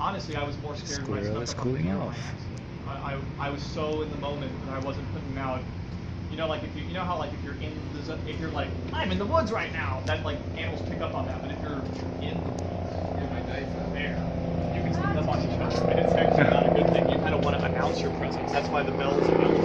honestly, I was more scared Squirrel when I stepped on the airplane. I, I, I was so in the moment that I wasn't putting out. You know, like if you, you know how like if you're in the if you're like I'm in the woods right now, that like animals pick up on that. But if you're in the woods, in my there, you can sneak up on each other, and it's actually not a good thing. You kind of want to announce your presence. That's why the bell is announced.